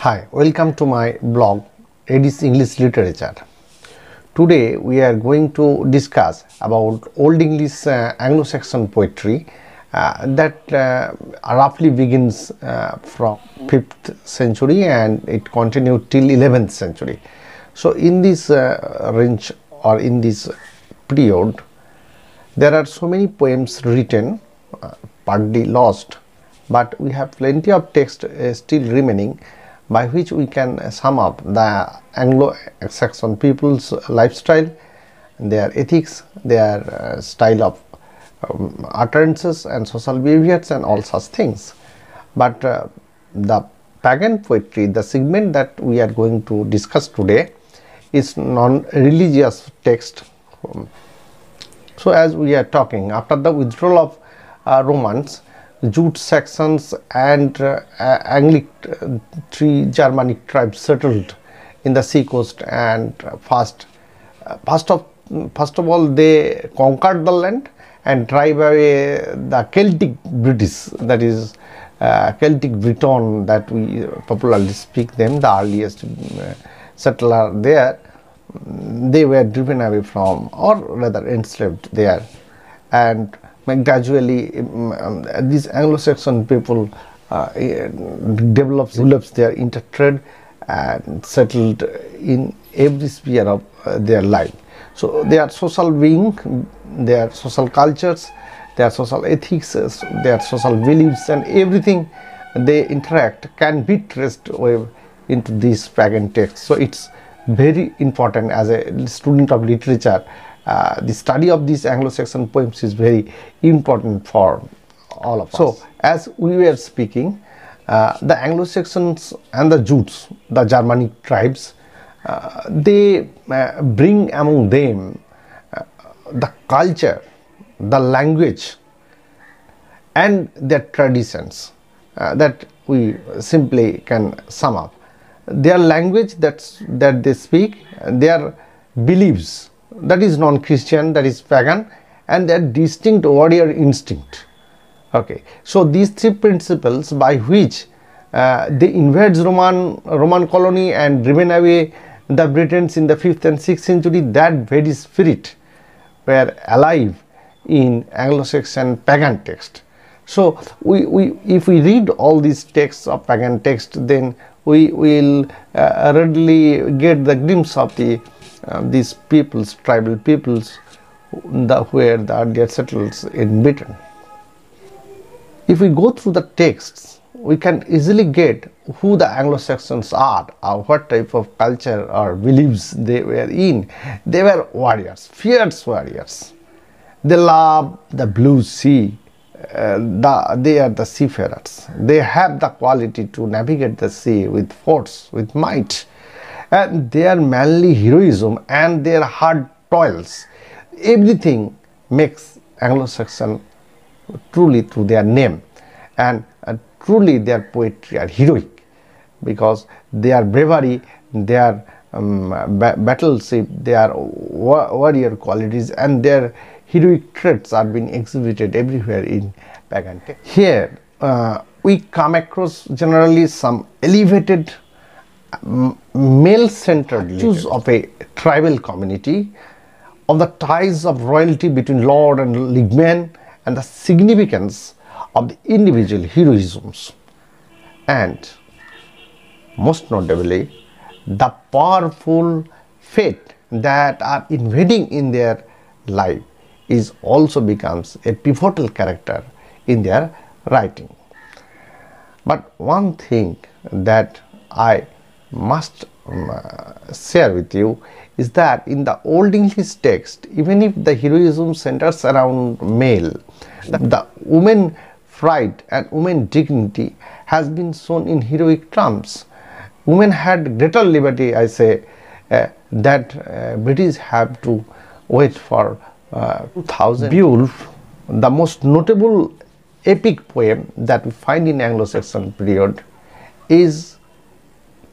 Hi, welcome to my blog AD's English Literature. Today we are going to discuss about Old English uh, Anglo-Saxon poetry uh, that uh, roughly begins uh, from 5th century and it continued till 11th century. So in this uh, range or in this period there are so many poems written uh, partly lost but we have plenty of text uh, still remaining by which we can sum up the Anglo-Saxon people's lifestyle, their ethics, their uh, style of um, utterances and social behaviors and all such things. But uh, the pagan poetry, the segment that we are going to discuss today is non-religious text. So as we are talking, after the withdrawal of uh, Romans, Jute Saxons and uh, Anglic uh, three Germanic tribes settled in the sea coast and first, uh, first of first of all they conquered the land and drive away the Celtic British that is uh, Celtic Briton that we popularly speak them the earliest uh, settler there they were driven away from or rather enslaved there and gradually um, these Anglo-Saxon people uh, develops, develops their intertrade and settled in every sphere of uh, their life. So their social being, their social cultures, their social ethics, their social beliefs and everything they interact can be traced into these pagan texts. So it's very important as a student of literature uh, the study of these Anglo-Saxon poems is very important for all of so, us. So, as we were speaking, uh, the Anglo-Saxons and the Jutes, the Germanic tribes, uh, they uh, bring among them uh, the culture, the language, and their traditions that we simply can sum up. Their language that's, that they speak, their beliefs, that is non-Christian, that is pagan and that distinct warrior instinct. Okay, so these three principles by which uh, they invade Roman Roman colony and driven away the Britons in the 5th and 6th century, that very spirit were alive in Anglo-Saxon pagan text. So we, we if we read all these texts of pagan text, then we will uh, readily get the glimpse of the uh, these peoples, tribal peoples, the, where the earlier settlers in Britain. If we go through the texts, we can easily get who the Anglo-Saxons are or what type of culture or beliefs they were in. They were warriors, fierce warriors. They love the blue sea. Uh, the, they are the seafarers. They have the quality to navigate the sea with force, with might and their manly heroism and their hard toils everything makes anglo-saxon truly to their name and uh, truly their poetry are heroic because their bravery their um, ba battleship their wa warrior qualities and their heroic traits are being exhibited everywhere in pagan here uh, we come across generally some elevated male-centered issues of a tribal community, of the ties of royalty between lord and liegeman, and the significance of the individual heroisms, and most notably, the powerful fate that are invading in their life is also becomes a pivotal character in their writing. But one thing that I must um, uh, share with you is that in the Old English text, even if the heroism centers around male, the, the woman pride and woman dignity has been shown in heroic terms. Women had greater liberty, I say, uh, that uh, British have to wait for uh, 2000. Beowulf, the most notable epic poem that we find in Anglo-Saxon period is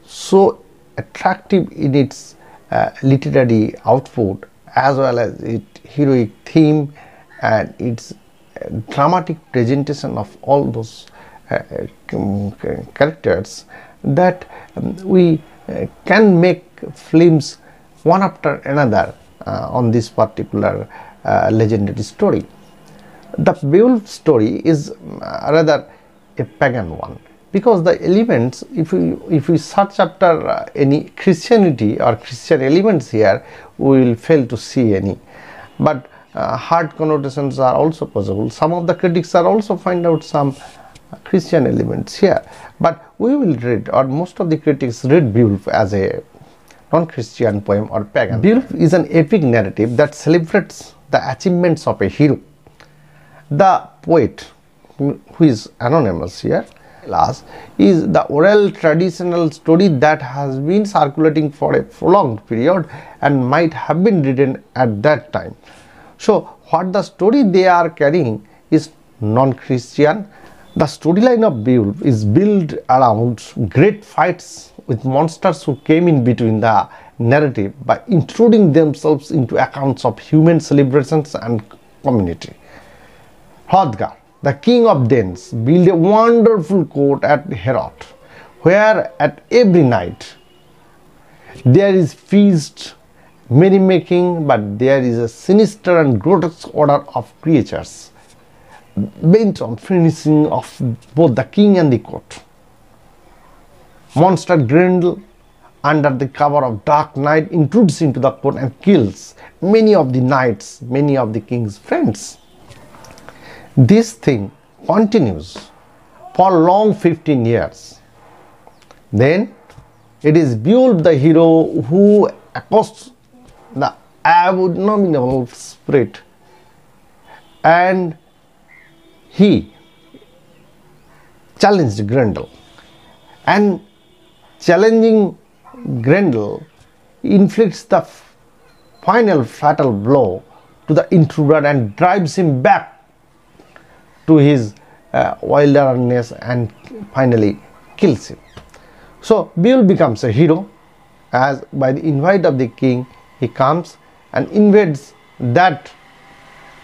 so attractive in its uh, literary output as well as its heroic theme and its uh, dramatic presentation of all those uh, um, characters that um, we uh, can make films one after another uh, on this particular legendary story. The Beowulf story is uh, rather a pagan one because the elements if we if we search after uh, any christianity or christian elements here we will fail to see any. But uh, hard connotations are also possible. Some of the critics are also find out some christian elements here. But we will read or most of the critics read beowulf as a non-christian poem or pagan beowulf is an epic narrative that celebrates the achievements of a hero the poet who is anonymous here class is the oral traditional story that has been circulating for a prolonged period and might have been written at that time. So, what the story they are carrying is non-Christian. The storyline of Beowulf is built around great fights with monsters who came in between the narrative by intruding themselves into accounts of human celebrations and community. Hrothgar the king of Danes built a wonderful court at Heorot, where at every night there is feast, merrymaking, but there is a sinister and grotesque order of creatures bent on finishing off both the king and the court. Monster Grendel, under the cover of dark night, intrudes into the court and kills many of the knights, many of the king's friends this thing continues for long 15 years. Then it is Beowulf the hero who accosts the abominable spirit and he challenged Grendel and challenging Grendel inflicts the final fatal blow to the intruder and drives him back to his uh, wilderness and finally kills him. So Beowulf becomes a hero as by the invite of the king he comes and invades that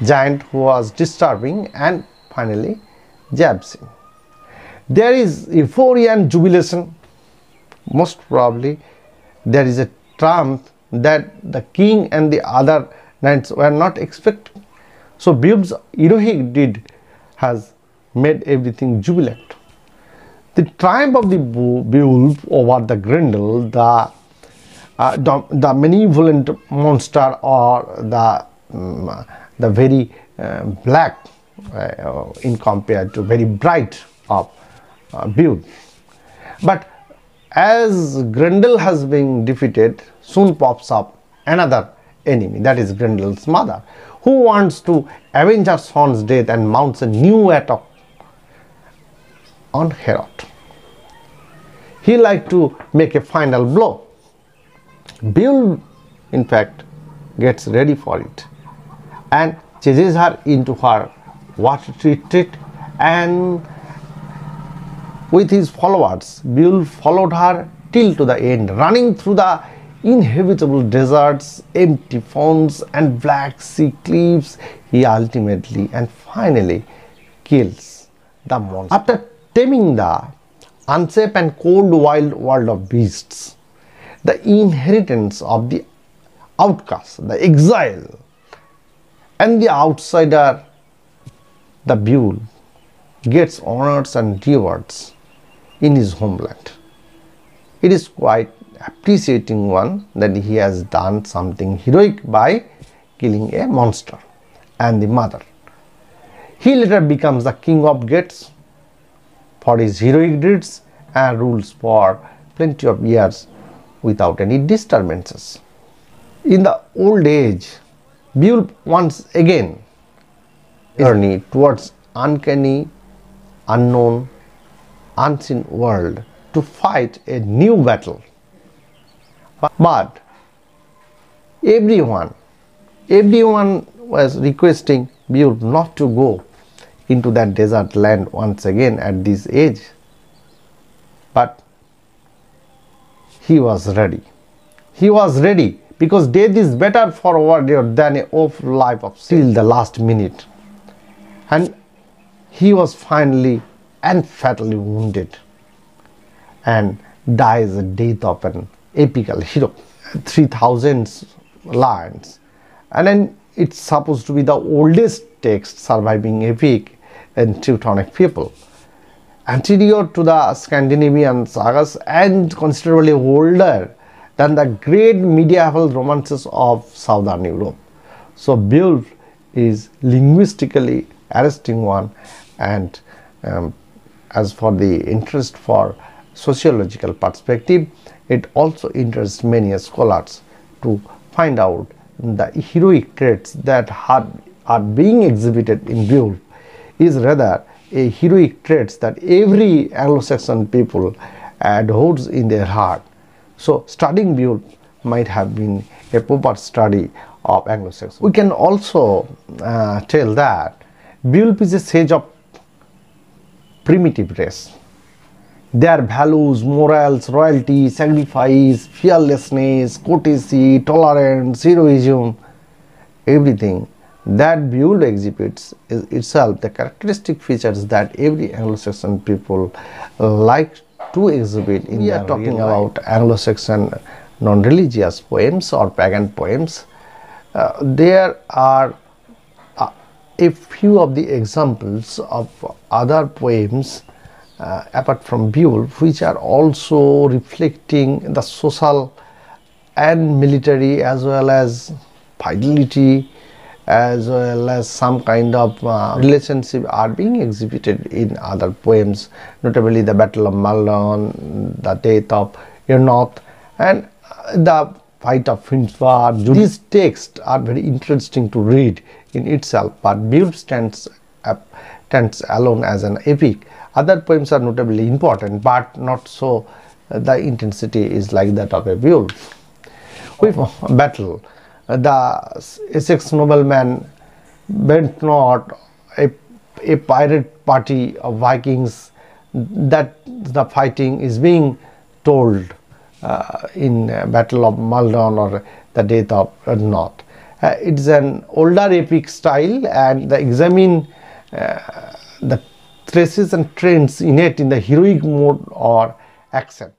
giant who was disturbing and finally jabs him. There is euphoria and jubilation most probably there is a triumph that the king and the other knights were not expecting. So Beowulf's heroic deed has made everything jubilant. The triumph of the Beowulf over the Grendel, the, uh, the, the, malevolent monster or the, um, the very uh, black uh, in compared to very bright of uh, Beowulf. But as Grendel has been defeated, soon pops up another enemy, that is Grendel's mother, who wants to avenge her son's death and mounts a new attack on Heorot. He like to make a final blow. Beowulf, in fact, gets ready for it and chases her into her water retreat and with his followers, Beowulf followed her till to the end, running through the inhabitable deserts, empty ponds and black sea cliffs, he ultimately and finally kills the monster. After taming the unsafe and cold wild world of beasts, the inheritance of the outcast, the exile, and the outsider, the Beowulf, gets honors and rewards in his homeland. It is quite appreciating one that he has done something heroic by killing a monster and the mother. He later becomes the king of Geats for his heroic deeds and rules for plenty of years without any disturbances. In the old age, Beowulf once again journey towards uncanny, unknown, unseen world to fight a new battle but everyone, everyone was requesting Beowulf not to go into that desert land once again at this age. But he was ready. He was ready because death is better for a warrior than a life of till the last minute. And he was finally and fatally wounded and dies the death of an epical hero. 3000 lines and then it's supposed to be the oldest text surviving epic in Teutonic people anterior to the Scandinavian sagas and considerably older than the great medieval romances of southern Europe. So Beowulf is linguistically arresting one and um, as for the interest for sociological perspective it also interests many scholars to find out the heroic traits that are, being exhibited in Beowulf is rather a heroic traits that every Anglo-Saxon people adores in their heart. So studying Beowulf might have been a proper study of Anglo-Saxon. We can also uh, tell that Beowulf is a sage of primitive race. Their values, morals, royalty, sacrifice, fearlessness, courtesy, tolerance, heroism, everything that Beowulf exhibits is itself the characteristic features that every Anglo-Saxon people like to exhibit in we are talking about Anglo-Saxon non-religious poems or pagan poems. Uh, there are a few of the examples of other poems uh, apart from Beowulf which are also reflecting the social and military as well as fidelity as well as some kind of uh, relationship are being exhibited in other poems notably the battle of Maldon, the death of Byrhtnoth and uh, the fight of Finnsburh. These texts are very interesting to read in itself but Beowulf stands, uh, stands alone as an epic. Other poems are notably important but not so uh, the intensity is like that of a Beowulf. With battle the Essex nobleman bent not a, a pirate party of Vikings that the fighting is being told uh, in Battle of Maldon or the death of North. Uh, it's an older epic style and the examine uh, the traces and trends innate in the heroic mode or action.